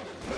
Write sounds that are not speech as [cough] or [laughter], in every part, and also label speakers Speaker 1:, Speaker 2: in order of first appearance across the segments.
Speaker 1: Oh, [laughs]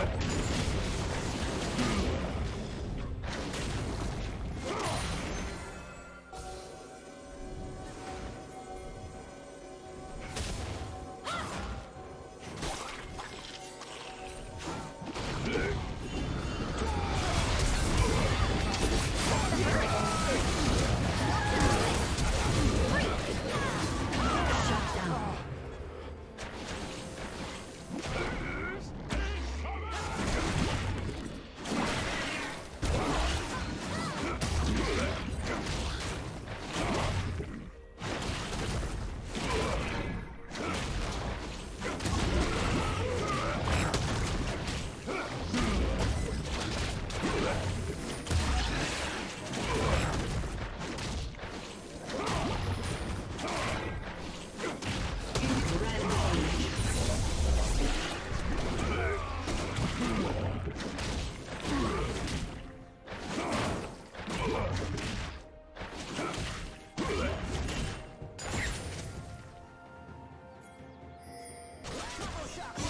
Speaker 1: Yeah. Shock.